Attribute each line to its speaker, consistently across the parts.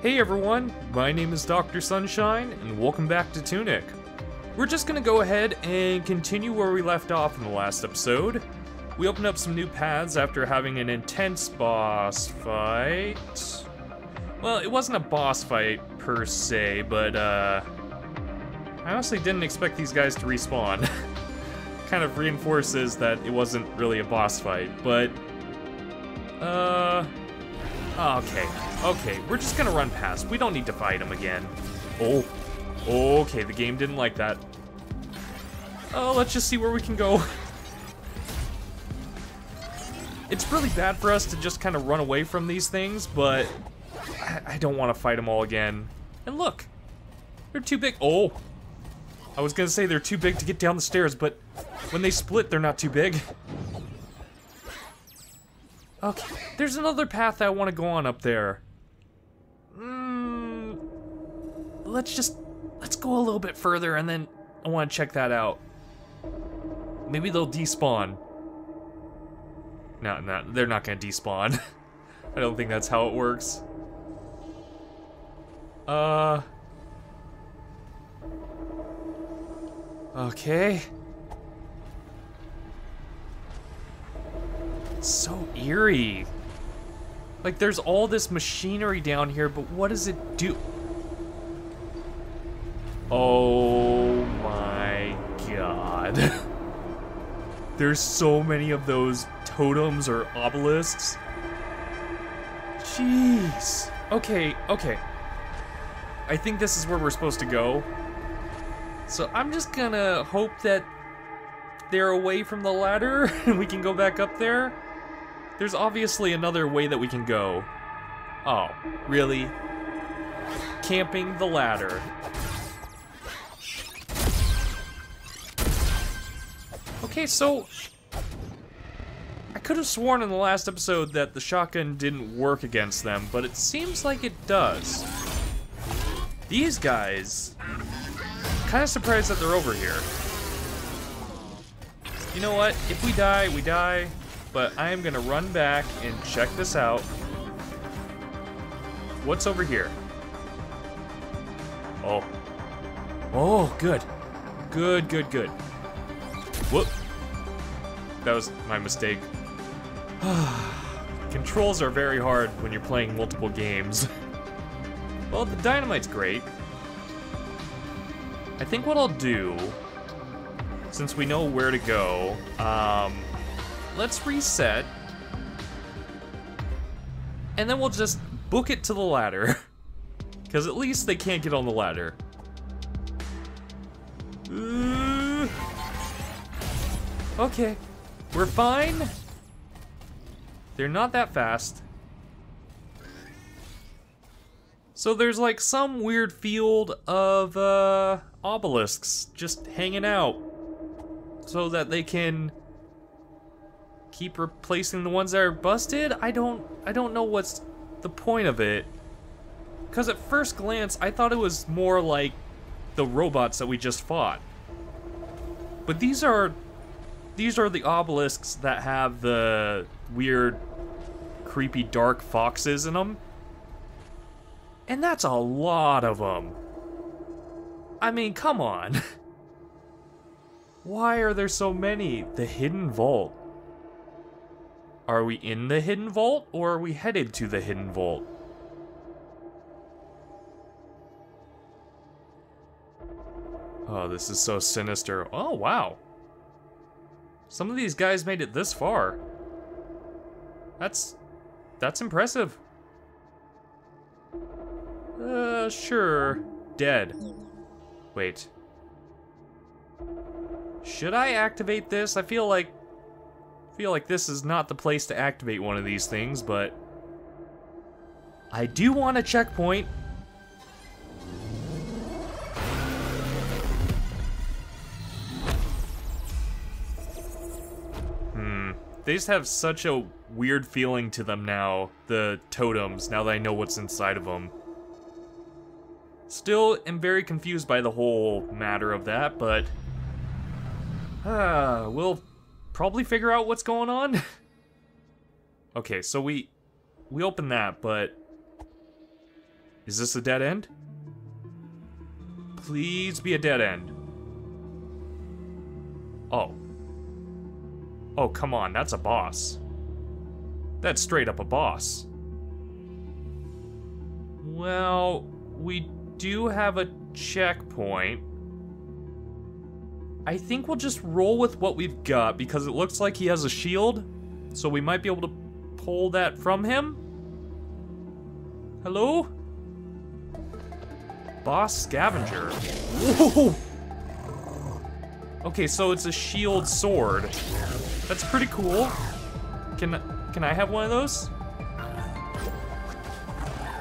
Speaker 1: Hey everyone, my name is Dr. Sunshine, and welcome back to Tunic. We're just gonna go ahead and continue where we left off in the last episode. We opened up some new paths after having an intense boss fight. Well, it wasn't a boss fight per se, but uh, I honestly didn't expect these guys to respawn. kind of reinforces that it wasn't really a boss fight, but uh, okay, okay, we're just gonna run past. We don't need to fight him again. Oh, okay, the game didn't like that. Oh, let's just see where we can go. It's really bad for us to just kind of run away from these things, but I, I don't want to fight them all again. And look, they're too big. Oh, I was gonna say they're too big to get down the stairs, but when they split, they're not too big. Okay, there's another path I want to go on up there. Mm, let's just, let's go a little bit further and then I want to check that out. Maybe they'll despawn. No, no, they're not gonna despawn. I don't think that's how it works. Uh. Okay. It's so eerie. Like, there's all this machinery down here, but what does it do? Oh my god. there's so many of those totems or obelisks. Jeez. Okay, okay. I think this is where we're supposed to go. So I'm just gonna hope that they're away from the ladder and we can go back up there. There's obviously another way that we can go. Oh, really? Camping the ladder. Okay, so... I could have sworn in the last episode that the shotgun didn't work against them, but it seems like it does. These guys... Kind of surprised that they're over here. You know what? If we die, we die but I am gonna run back and check this out. What's over here? Oh. Oh, good. Good, good, good. Whoop. That was my mistake. Controls are very hard when you're playing multiple games. well, the dynamite's great. I think what I'll do, since we know where to go, um, let's reset. And then we'll just book it to the ladder. Because at least they can't get on the ladder. Uh, okay. We're fine. They're not that fast. So there's like some weird field of uh, obelisks just hanging out so that they can keep replacing the ones that are busted? I don't I don't know what's the point of it. Cause at first glance I thought it was more like the robots that we just fought. But these are these are the obelisks that have the weird creepy dark foxes in them. And that's a lot of them. I mean, come on. Why are there so many? The hidden vault. Are we in the hidden vault, or are we headed to the hidden vault? Oh, this is so sinister. Oh, wow. Some of these guys made it this far. That's... that's impressive. Uh, sure. Dead. Wait. Should I activate this? I feel like feel like this is not the place to activate one of these things, but I do want a checkpoint. They just have such a weird feeling to them now, the totems, now that I know what's inside of them. Still am very confused by the whole matter of that, but... Uh, we'll probably figure out what's going on. okay, so we we open that, but Is this a dead end? Please be a dead end. Oh. Oh, come on, that's a boss. That's straight up a boss. Well, we do have a checkpoint. I think we'll just roll with what we've got because it looks like he has a shield, so we might be able to pull that from him. Hello? Boss Scavenger. Whoa! Okay, so it's a shield sword. That's pretty cool. Can can I have one of those?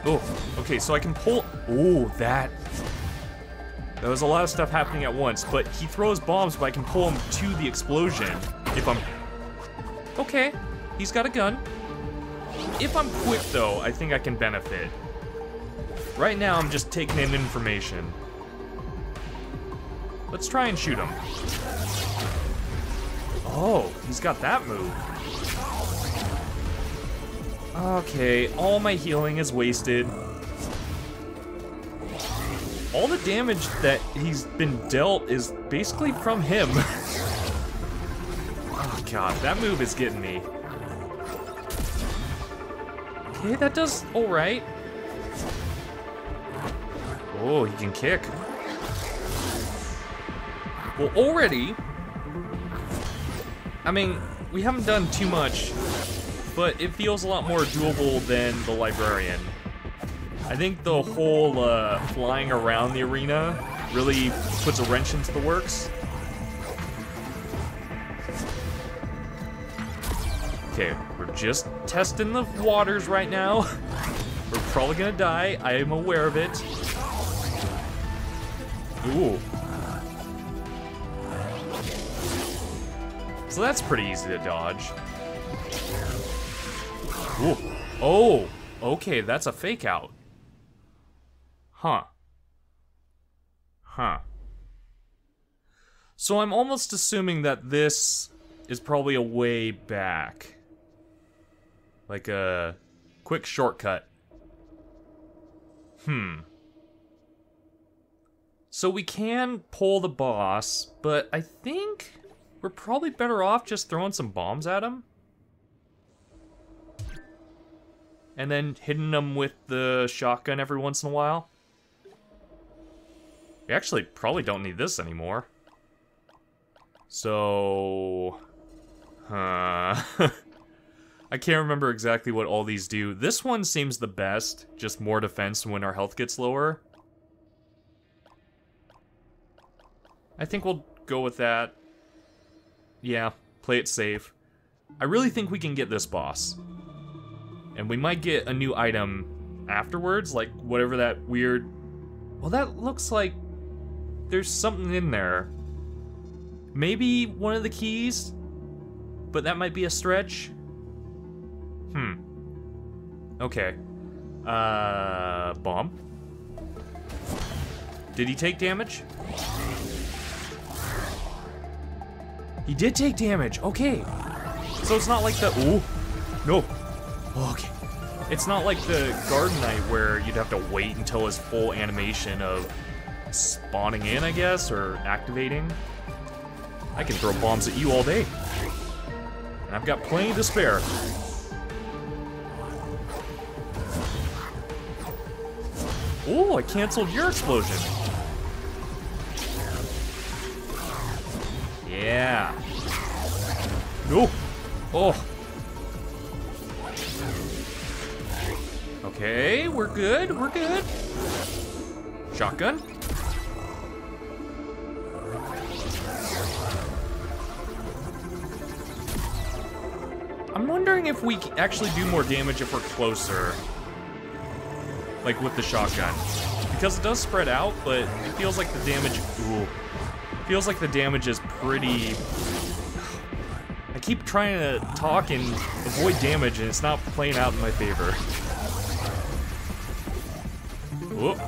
Speaker 1: Oh, okay, so I can pull. Oh, that. There was a lot of stuff happening at once, but he throws bombs, but I can pull him to the explosion if I'm. Okay, he's got a gun. If I'm quick, though, I think I can benefit. Right now, I'm just taking in information. Let's try and shoot him. Oh, he's got that move. Okay, all my healing is wasted. All the damage that he's been dealt is basically from him. oh god, that move is getting me. Okay, that does alright. Oh, he can kick. Well, already, I mean, we haven't done too much but it feels a lot more doable than the Librarian. I think the whole uh, flying around the arena really puts a wrench into the works. Okay, we're just testing the waters right now. we're probably gonna die, I am aware of it. Ooh. So that's pretty easy to dodge. Ooh. Oh, okay, that's a fake out. Huh. Huh. So I'm almost assuming that this is probably a way back. Like a quick shortcut. Hmm. So we can pull the boss, but I think we're probably better off just throwing some bombs at him. and then hitting them with the shotgun every once in a while. We actually probably don't need this anymore. So... Uh, I can't remember exactly what all these do. This one seems the best, just more defense when our health gets lower. I think we'll go with that. Yeah, play it safe. I really think we can get this boss. And we might get a new item afterwards, like whatever that weird... Well, that looks like there's something in there. Maybe one of the keys? But that might be a stretch? Hmm. Okay. Uh, bomb. Did he take damage? He did take damage, okay. So it's not like the, ooh, no, oh, Okay. It's not like the Garden Knight where you'd have to wait until his full animation of spawning in, I guess, or activating. I can throw bombs at you all day. And I've got plenty to spare. Oh, I canceled your explosion. Yeah. No. Oh. Okay, we're good, we're good. Shotgun. I'm wondering if we actually do more damage if we're closer. Like with the shotgun. Because it does spread out, but it feels like the damage... Ooh. Feels like the damage is pretty... I keep trying to talk and avoid damage and it's not playing out in my favor. Whoop.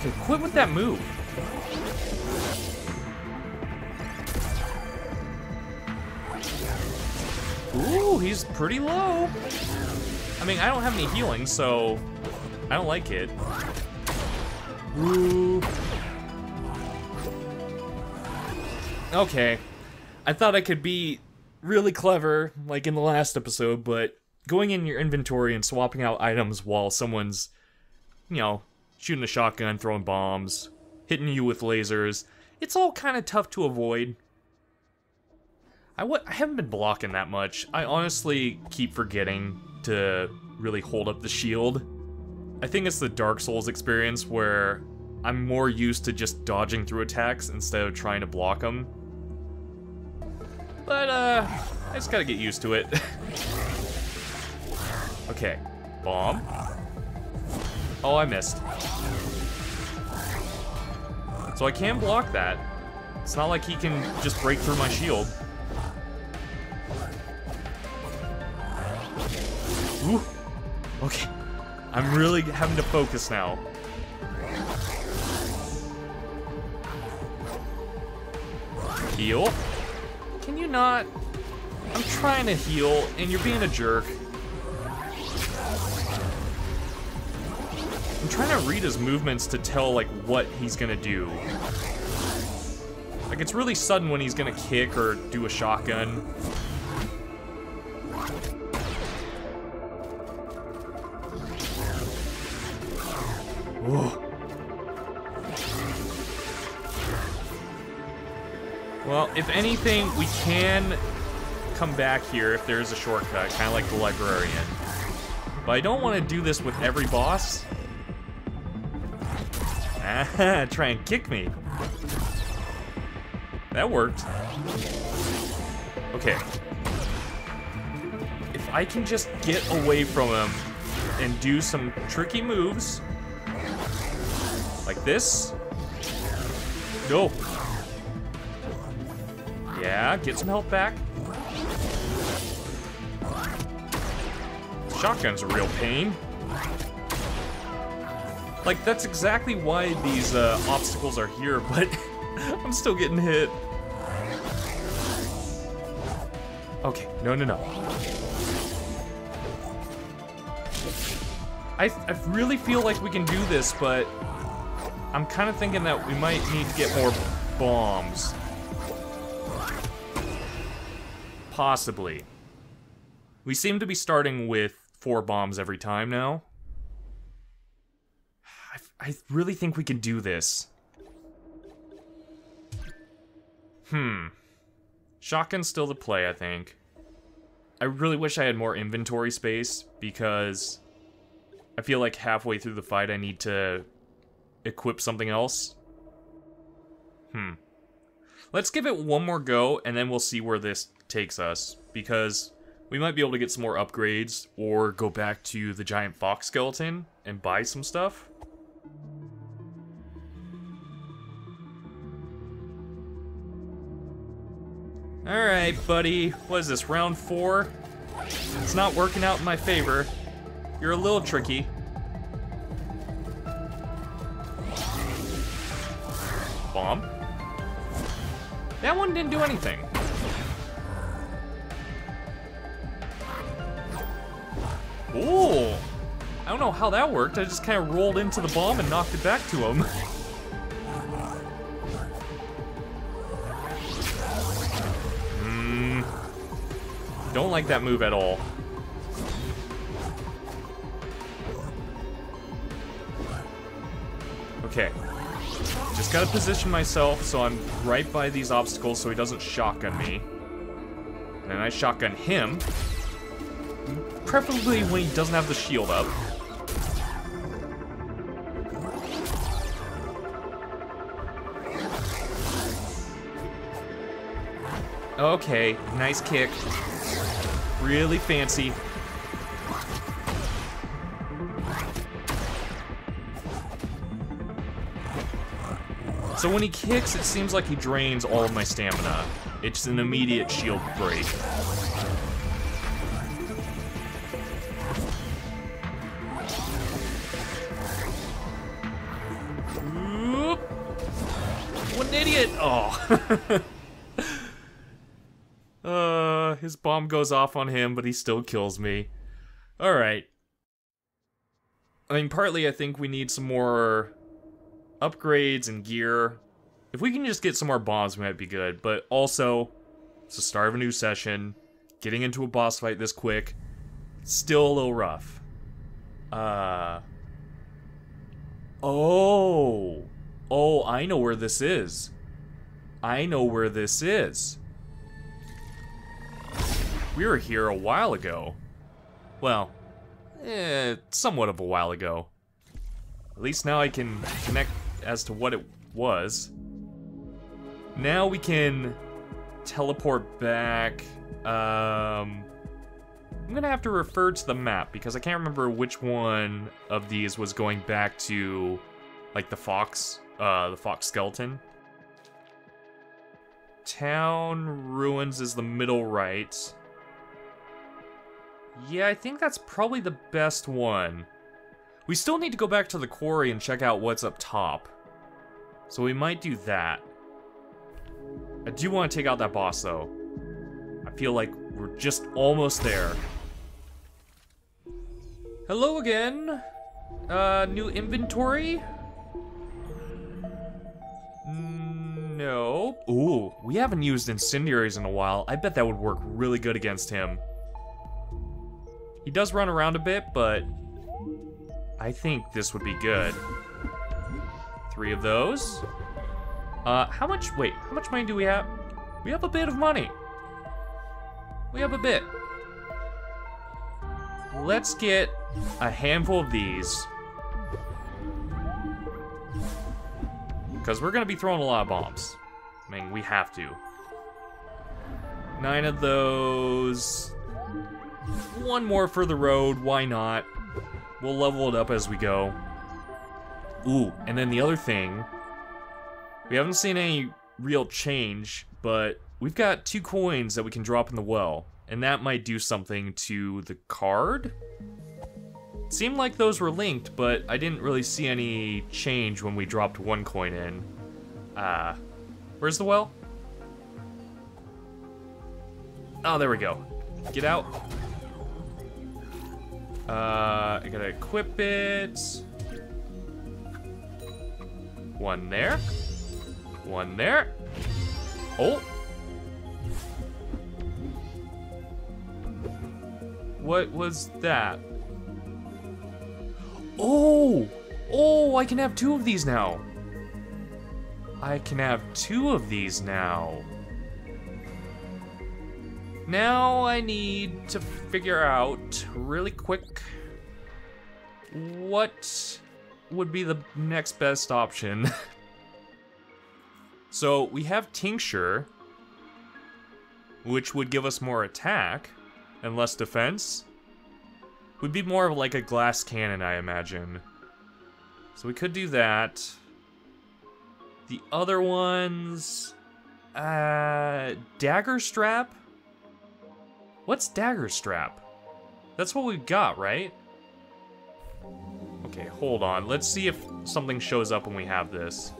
Speaker 1: Okay, quit with that move. Ooh, he's pretty low. I mean, I don't have any healing, so I don't like it. Ooh. Okay. I thought I could be really clever, like in the last episode, but going in your inventory and swapping out items while someone's, you know, shooting a shotgun, throwing bombs, hitting you with lasers, it's all kind of tough to avoid. I w I haven't been blocking that much. I honestly keep forgetting to really hold up the shield. I think it's the Dark Souls experience where I'm more used to just dodging through attacks instead of trying to block them. But, uh, I just gotta get used to it. okay, bomb. Oh, I missed. So I can block that. It's not like he can just break through my shield. Ooh. Okay. I'm really having to focus now. Heal? Can you not? I'm trying to heal, and you're being a jerk. I'm trying to read his movements to tell, like, what he's gonna do. Like, it's really sudden when he's gonna kick or do a shotgun. Well, if anything, we can come back here if there's a shortcut, kind of like the librarian. But I don't want to do this with every boss. Ah, try and kick me. That worked. Okay. If I can just get away from him and do some tricky moves, like this. No. Yeah, get some health back. Shotgun's a real pain. Like, that's exactly why these uh, obstacles are here, but I'm still getting hit. Okay, no, no, no. I, I really feel like we can do this, but I'm kind of thinking that we might need to get more bombs. Possibly. We seem to be starting with four bombs every time now. I, I really think we can do this. Hmm. Shotgun's still the play, I think. I really wish I had more inventory space, because I feel like halfway through the fight I need to equip something else. Hmm. Let's give it one more go, and then we'll see where this takes us, because we might be able to get some more upgrades, or go back to the giant fox skeleton and buy some stuff. Alright, buddy. What is this, round four? It's not working out in my favor. You're a little tricky. Bomb. That one didn't do anything. Ooh. I don't know how that worked. I just kind of rolled into the bomb and knocked it back to him. Hmm. Don't like that move at all. Okay. Just gotta position myself so I'm right by these obstacles so he doesn't shotgun me. And then I shotgun him. Preferably when he doesn't have the shield up. Okay, nice kick. Really fancy. So when he kicks, it seems like he drains all of my stamina. It's an immediate shield break. uh, his bomb goes off on him, but he still kills me. Alright, I mean, partly I think we need some more upgrades and gear. If we can just get some more bombs, we might be good. But also, it's the start of a new session. Getting into a boss fight this quick, still a little rough. Uh. Oh. Oh, I know where this is. I know where this is. We were here a while ago. Well, eh, somewhat of a while ago. At least now I can connect as to what it was. Now we can teleport back. Um, I'm gonna have to refer to the map because I can't remember which one of these was going back to, like the fox, uh, the fox skeleton. Town ruins is the middle right. Yeah, I think that's probably the best one. We still need to go back to the quarry and check out what's up top. So we might do that. I do want to take out that boss, though. I feel like we're just almost there. Hello again. Uh, new inventory? No. Ooh, we haven't used incendiaries in a while. I bet that would work really good against him. He does run around a bit, but I think this would be good. Three of those. Uh, how much, wait, how much money do we have? We have a bit of money. We have a bit. Let's get a handful of these. Because we're going to be throwing a lot of bombs. I mean, we have to. Nine of those. One more for the road, why not? We'll level it up as we go. Ooh, and then the other thing, we haven't seen any real change, but we've got two coins that we can drop in the well, and that might do something to the card? Seemed like those were linked, but I didn't really see any change when we dropped one coin in. Uh, where's the well? Oh, there we go. Get out. Uh, I gotta equip it. One there. One there. Oh. What was that? Oh! Oh, I can have two of these now. I can have two of these now. Now I need to figure out really quick what would be the next best option. so we have Tincture, which would give us more attack and less defense. Would be more of like a glass cannon, I imagine. So we could do that. The other ones... Uh, Dagger Strap? What's Dagger Strap? That's what we've got, right? Okay, hold on. Let's see if something shows up when we have this.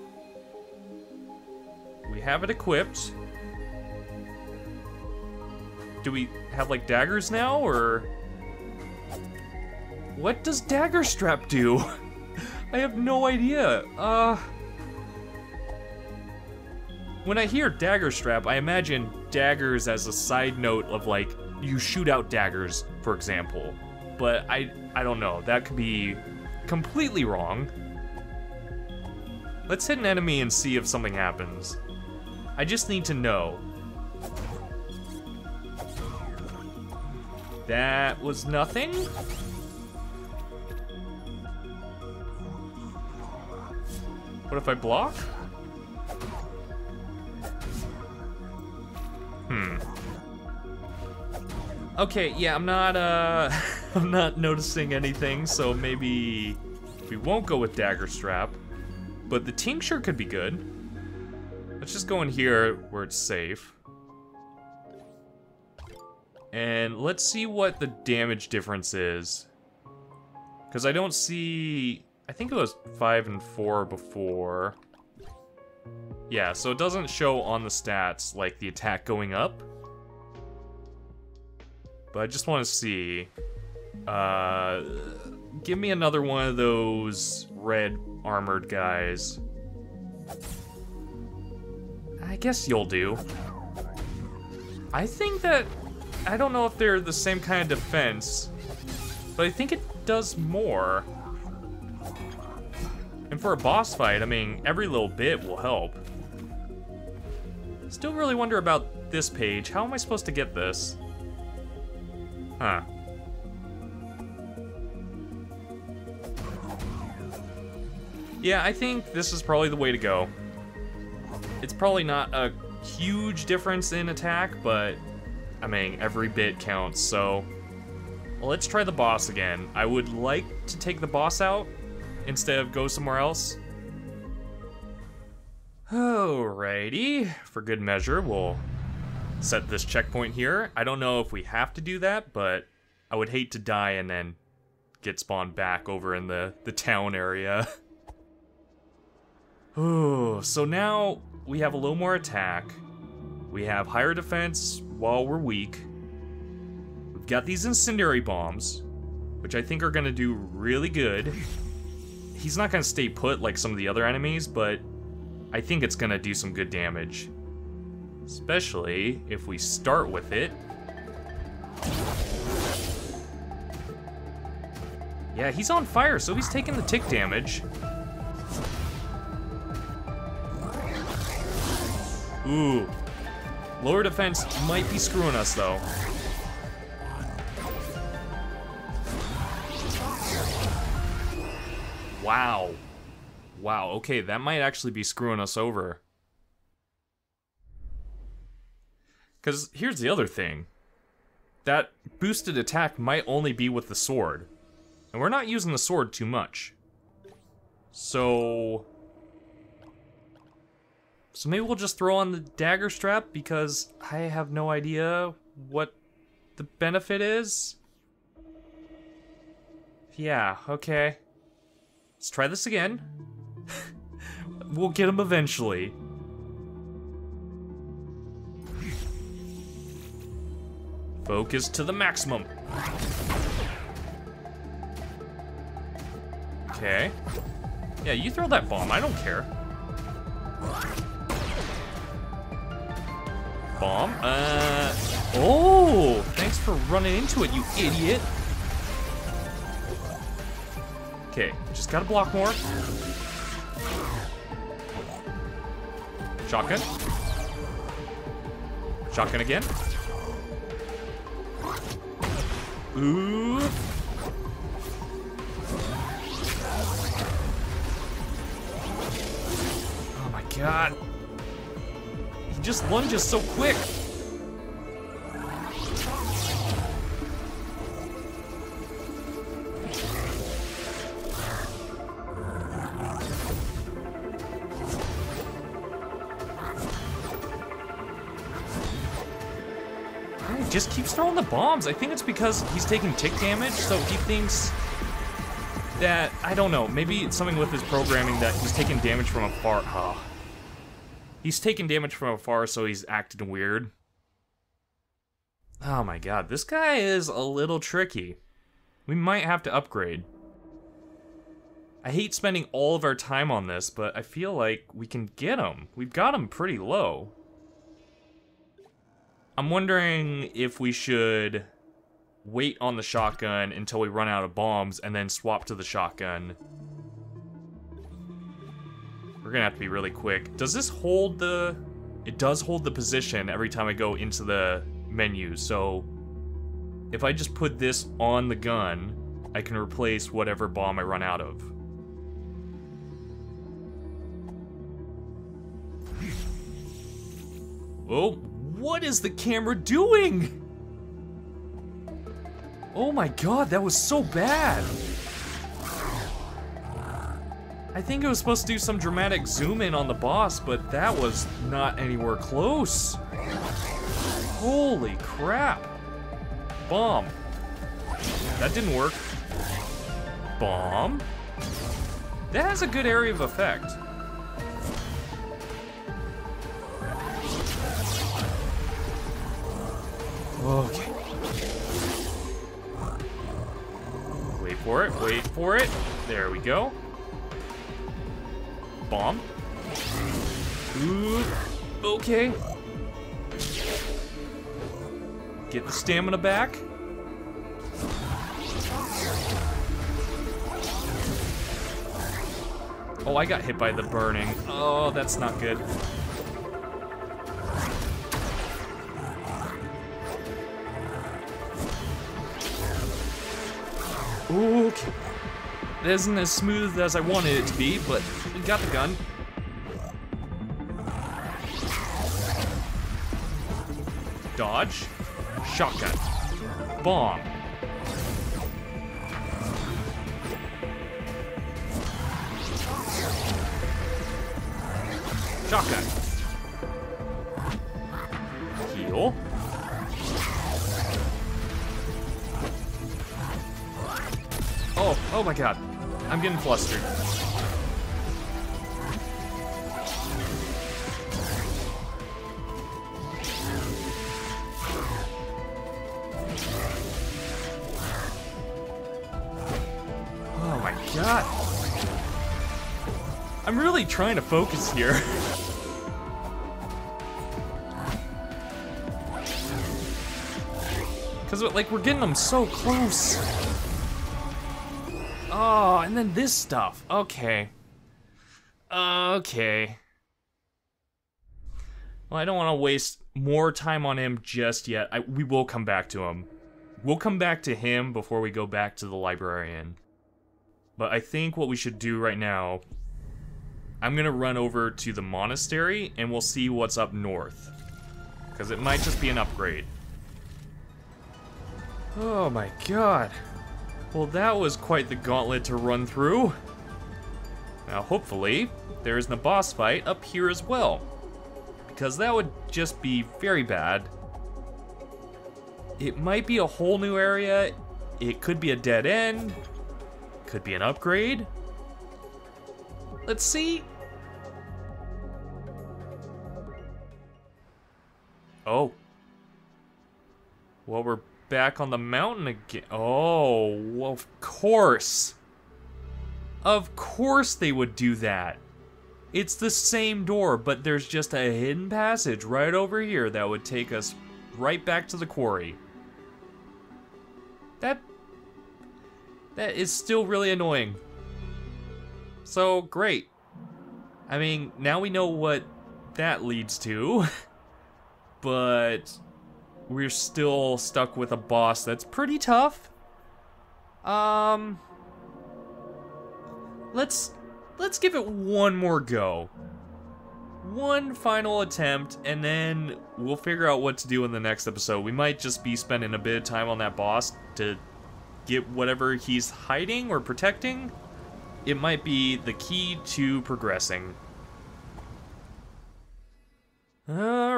Speaker 1: We have it equipped. Do we have, like, daggers now, or... What does Dagger Strap do? I have no idea. Uh... When I hear Dagger Strap, I imagine daggers as a side note of, like, you shoot out daggers, for example. But I I don't know. That could be completely wrong. Let's hit an enemy and see if something happens. I just need to know. That was nothing? What if I block? Hmm. Okay, yeah, I'm not, uh, I'm not noticing anything, so maybe we won't go with Dagger Strap. But the Tincture could be good. Let's just go in here where it's safe. And let's see what the damage difference is. Because I don't see... I think it was 5 and 4 before. Yeah, so it doesn't show on the stats, like, the attack going up. But I just want to see. Uh, give me another one of those red armored guys. I guess you'll do. I think that... I don't know if they're the same kind of defense, but I think it does more. And for a boss fight, I mean, every little bit will help. Still really wonder about this page. How am I supposed to get this? Huh. Yeah, I think this is probably the way to go. It's probably not a huge difference in attack, but I mean, every bit counts, so let's try the boss again. I would like to take the boss out instead of go somewhere else. Alrighty, for good measure, we'll set this checkpoint here. I don't know if we have to do that, but I would hate to die and then get spawned back over in the, the town area. Oh, so now we have a little more attack. We have higher defense while we're weak. We've got these incendiary bombs, which I think are gonna do really good. He's not gonna stay put like some of the other enemies, but I think it's gonna do some good damage. Especially if we start with it. Yeah, he's on fire, so he's taking the tick damage. Ooh. Lower defense might be screwing us, though. Wow. Wow, okay, that might actually be screwing us over. Because here's the other thing. That boosted attack might only be with the sword. And we're not using the sword too much. So... So maybe we'll just throw on the dagger strap because I have no idea what the benefit is. Yeah, okay. Let's try this again. we'll get him eventually. Focus to the maximum. Okay. Yeah, you throw that bomb, I don't care. Bomb. Uh, oh, thanks for running into it, you idiot. Okay, just gotta block more. Shotgun. Shotgun again. Ooh. Oh my god. He just lunges so quick. Just keeps throwing the bombs. I think it's because he's taking tick damage, so he thinks that, I don't know, maybe it's something with his programming that he's taking damage from afar. He's taking damage from afar, so he's acting weird. Oh my god, this guy is a little tricky. We might have to upgrade. I hate spending all of our time on this, but I feel like we can get him. We've got him pretty low. I'm wondering if we should wait on the shotgun until we run out of bombs and then swap to the shotgun. We're gonna have to be really quick. Does this hold the... It does hold the position every time I go into the menu, so... If I just put this on the gun, I can replace whatever bomb I run out of. Oh, what is the camera doing? Oh my god, that was so bad. I think it was supposed to do some dramatic zoom in on the boss, but that was not anywhere close. Holy crap. Bomb. That didn't work. Bomb. That has a good area of effect. For it, wait for it. There we go. Bomb. Ooh, okay. Get the stamina back. Oh, I got hit by the burning. Oh, that's not good. Okay. It isn't as smooth as I wanted it to be, but we got the gun. Dodge. Shotgun. Bomb. Shotgun. Oh, my god. I'm getting flustered. Oh my god. I'm really trying to focus here. Because, like, we're getting them so close. Oh, and then this stuff. Okay. Okay. Well, I don't want to waste more time on him just yet. I, we will come back to him. We'll come back to him before we go back to the librarian. But I think what we should do right now, I'm going to run over to the monastery and we'll see what's up north. Because it might just be an upgrade. Oh my god. Well, that was quite the gauntlet to run through. Now, hopefully, there isn't a boss fight up here as well. Because that would just be very bad. It might be a whole new area. It could be a dead end. Could be an upgrade. Let's see. Oh. Well, we're back on the mountain again. Oh, of course. Of course they would do that. It's the same door, but there's just a hidden passage right over here that would take us right back to the quarry. That... That is still really annoying. So, great. I mean, now we know what that leads to. but we're still stuck with a boss that's pretty tough. Um let's let's give it one more go. One final attempt and then we'll figure out what to do in the next episode. We might just be spending a bit of time on that boss to get whatever he's hiding or protecting. It might be the key to progressing.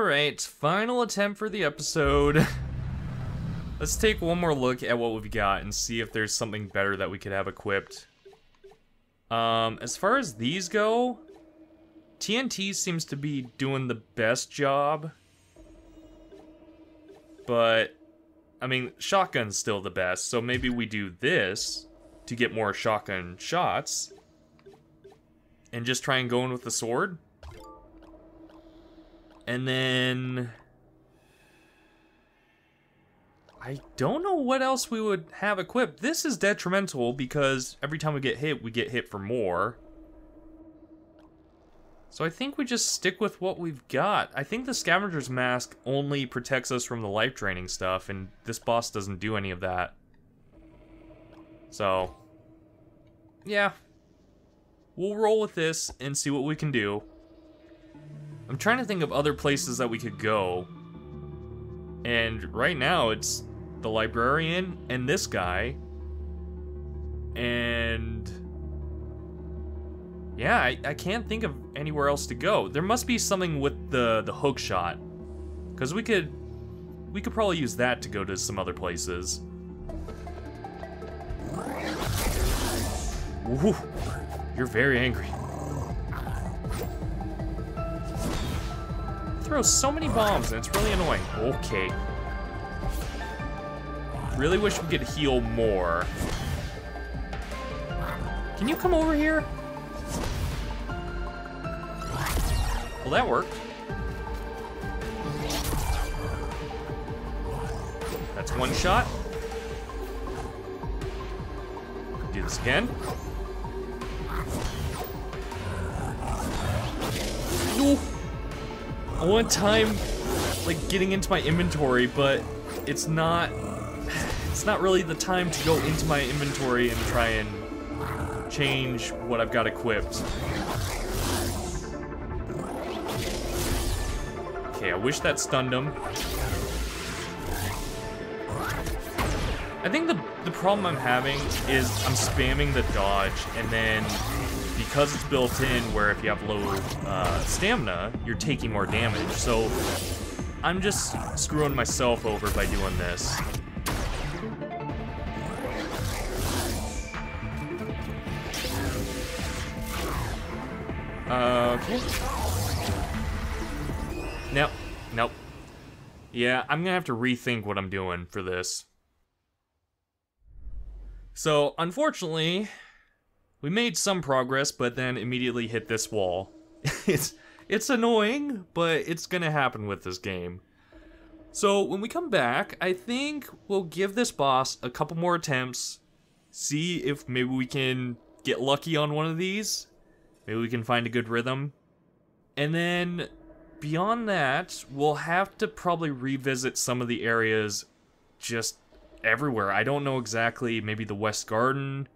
Speaker 1: Alright, final attempt for the episode. Let's take one more look at what we've got and see if there's something better that we could have equipped. Um, as far as these go, TNT seems to be doing the best job. But, I mean, shotgun's still the best, so maybe we do this to get more shotgun shots. And just try and go in with the sword. And then... I don't know what else we would have equipped. This is detrimental because every time we get hit, we get hit for more. So I think we just stick with what we've got. I think the Scavenger's Mask only protects us from the life draining stuff, and this boss doesn't do any of that. So, yeah. We'll roll with this and see what we can do. I'm trying to think of other places that we could go. And right now it's the librarian and this guy. And yeah, I, I can't think of anywhere else to go. There must be something with the the hook shot. Cause we could we could probably use that to go to some other places. You're very angry. Throws so many bombs and it's really annoying. Okay. Really wish we could heal more. Can you come over here? Well, that worked. That's one shot. Do this again. I want time, like, getting into my inventory, but it's not... It's not really the time to go into my inventory and try and change what I've got equipped. Okay, I wish that stunned him. I think the, the problem I'm having is I'm spamming the dodge, and then because it's built in where if you have low uh, stamina, you're taking more damage. So I'm just screwing myself over by doing this. Okay. Nope. Nope. Yeah, I'm gonna have to rethink what I'm doing for this. So, unfortunately, we made some progress, but then immediately hit this wall. it's it's annoying, but it's gonna happen with this game. So when we come back, I think we'll give this boss a couple more attempts, see if maybe we can get lucky on one of these, maybe we can find a good rhythm, and then beyond that, we'll have to probably revisit some of the areas just everywhere. I don't know exactly, maybe the West Garden,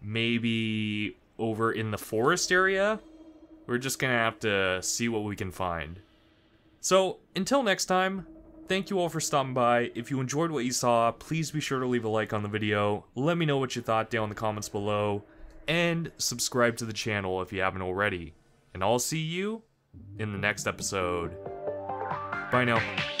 Speaker 1: maybe over in the forest area. We're just gonna have to see what we can find. So, until next time, thank you all for stopping by. If you enjoyed what you saw, please be sure to leave a like on the video. Let me know what you thought down in the comments below. And subscribe to the channel if you haven't already. And I'll see you in the next episode. Bye now.